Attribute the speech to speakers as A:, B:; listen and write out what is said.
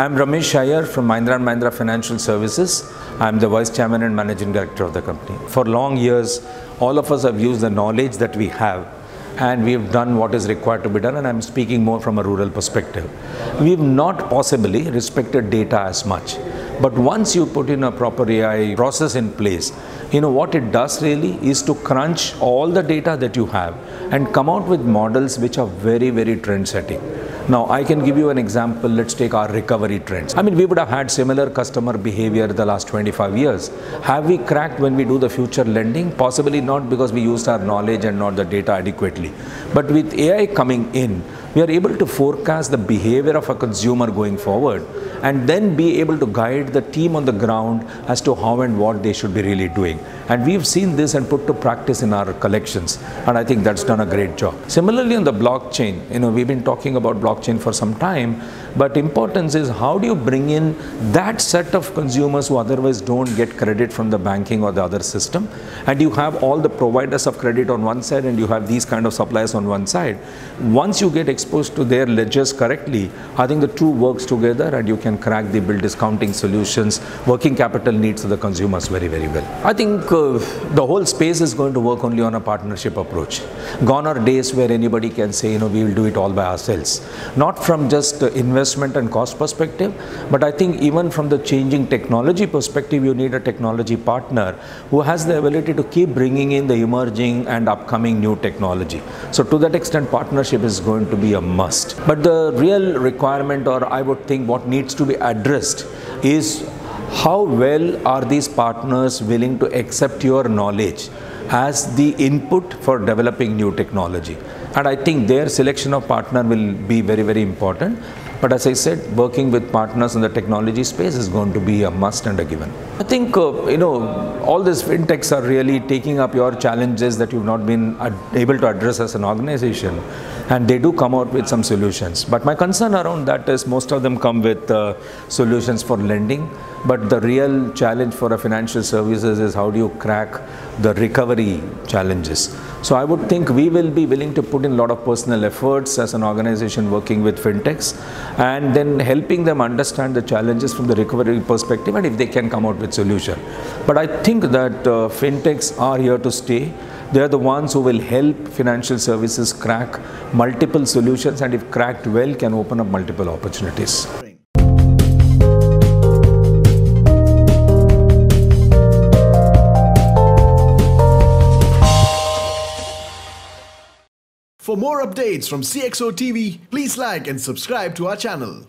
A: I'm Ramesh Iyer from Mahindra & Mahindra Financial Services. I'm the Vice Chairman and Managing Director of the company. For long years, all of us have used the knowledge that we have and we've done what is required to be done and I'm speaking more from a rural perspective. We've not possibly respected data as much. But once you put in a proper AI process in place, you know what it does really is to crunch all the data that you have and come out with models which are very, very trend setting. Now, I can give you an example. Let's take our recovery trends. I mean, we would have had similar customer behavior the last 25 years. Have we cracked when we do the future lending? Possibly not because we used our knowledge and not the data adequately. But with AI coming in, we are able to forecast the behavior of a consumer going forward and then be able to guide the team on the ground as to how and what they should be really doing. And we've seen this and put to practice in our collections. And I think that's done a great job. Similarly, on the blockchain, you know, we've been talking about blockchain for some time, but importance is how do you bring in that set of consumers who otherwise don't get credit from the banking or the other system, and you have all the providers of credit on one side, and you have these kind of suppliers on one side. Once you get exposed to their ledgers correctly, I think the two works together, and you can crack the bill discounting solutions, working capital needs of the consumers very, very well. I think uh, the whole space is going to work only on a partnership approach. Gone are days where anybody can say, you know, we will do it all by ourselves. Not from just uh, investment and cost perspective, but I think even from the changing technology perspective, you need a technology partner who has the ability to keep bringing in the emerging and upcoming new technology. So to that extent, partnership is going to be a must. But the real requirement, or I would think what needs to be addressed is how well are these partners willing to accept your knowledge as the input for developing new technology and i think their selection of partner will be very very important but as I said, working with partners in the technology space is going to be a must and a given. I think, uh, you know, all these fintechs are really taking up your challenges that you've not been able to address as an organization. And they do come out with some solutions. But my concern around that is most of them come with uh, solutions for lending. But the real challenge for a financial services is how do you crack the recovery challenges. So I would think we will be willing to put in a lot of personal efforts as an organization working with fintechs and then helping them understand the challenges from the recovery perspective and if they can come out with solution. But I think that uh, fintechs are here to stay. They are the ones who will help financial services crack multiple solutions and if cracked well can open up multiple opportunities.
B: For more updates from CXO TV, please like and subscribe to our channel.